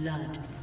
Blood.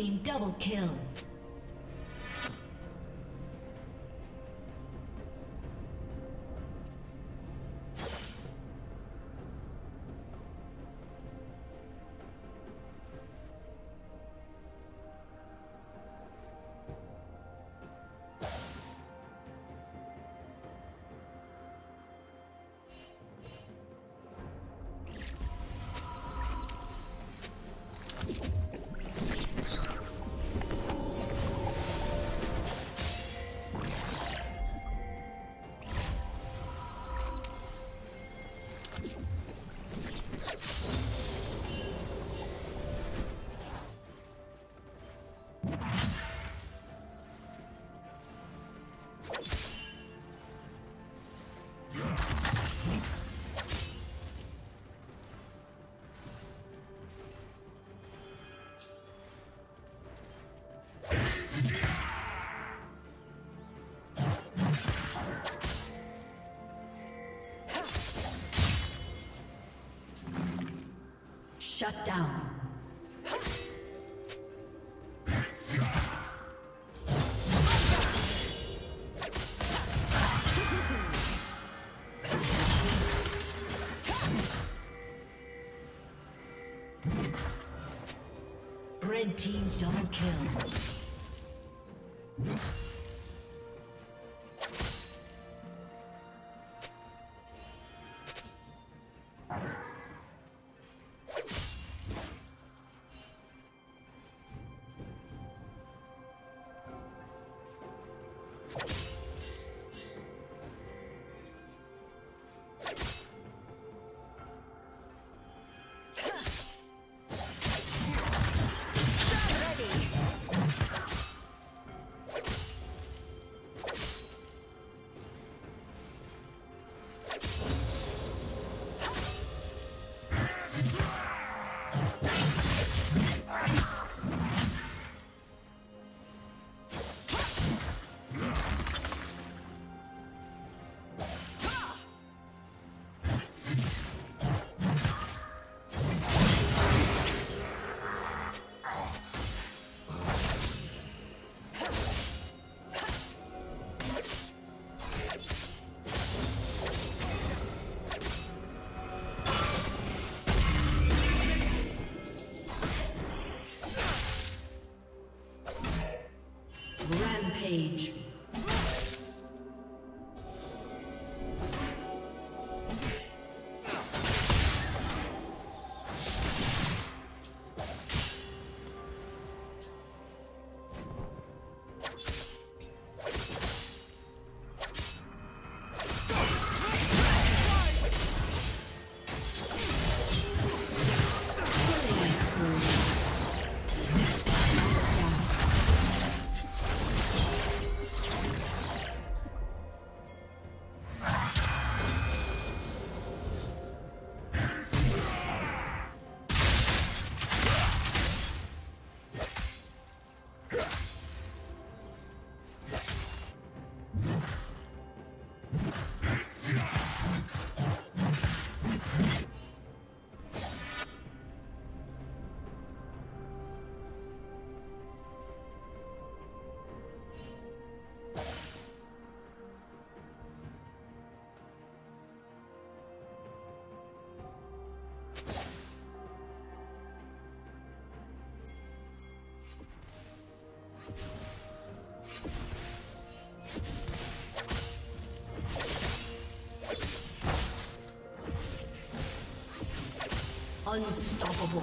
Team double kill. Shut down. Unstoppable.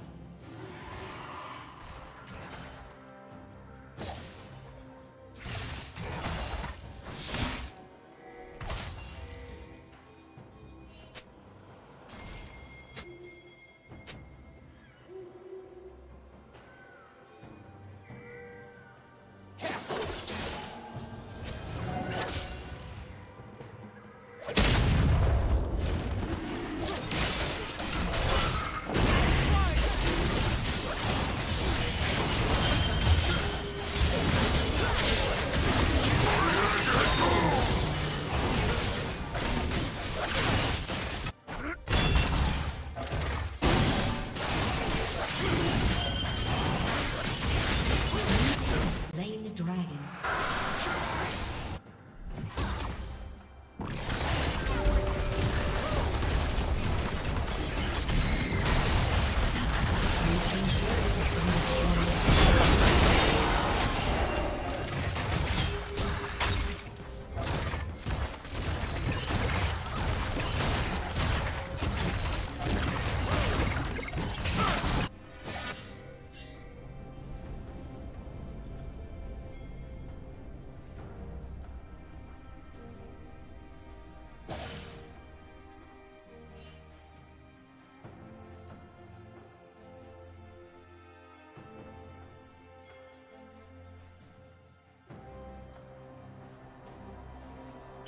dragon.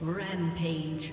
Rampage.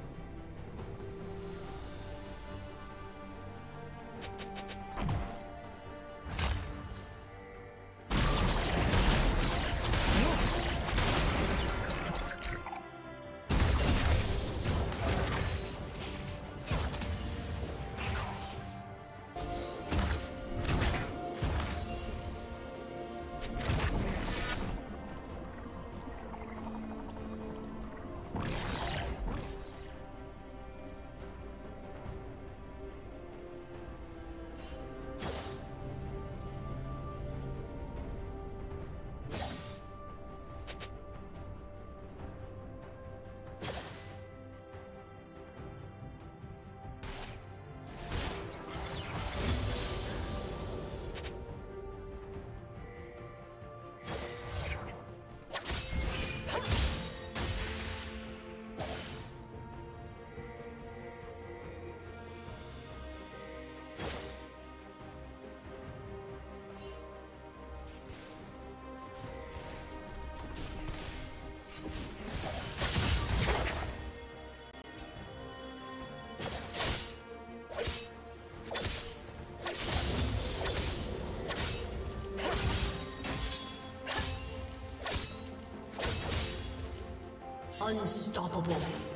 Unstoppable.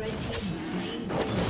Red team slain.